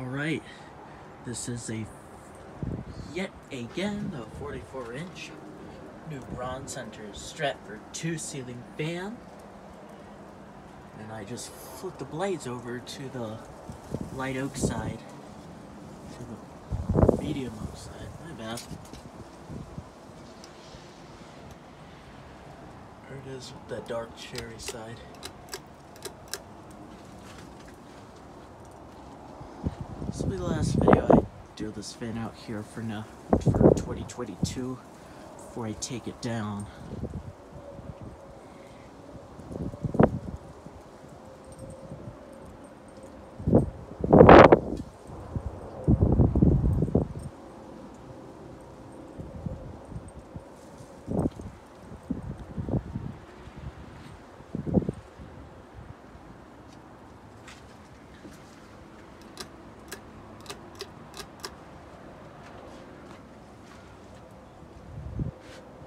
Alright, this is a yet again a 44 inch new brown Hunter Stratford 2 ceiling fan. And I just flip the blades over to the light oak side, to the medium oak side. My bad. There it is, the dark cherry side. This will be the last video I do this fan out here for now, for 2022, before I take it down.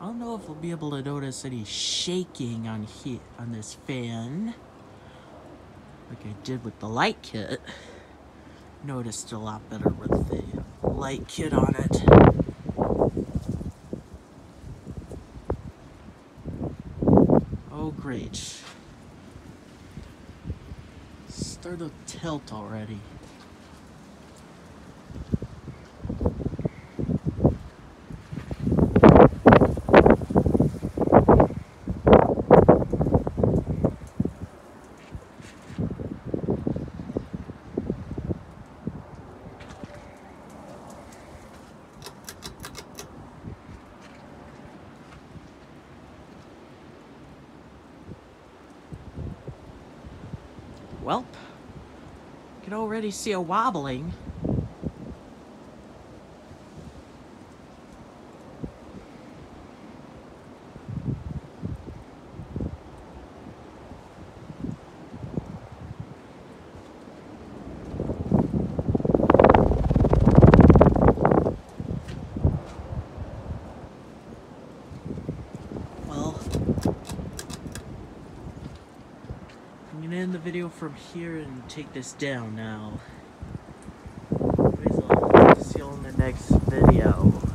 I don't know if we'll be able to notice any shaking on here on this fan, like I did with the light kit. Noticed a lot better with the light kit on it. Oh great. Start to tilt already. Well, you can already see a wobbling. Well, I'm gonna end the video from here and take this down now. Anyways, I'll see you in the next video.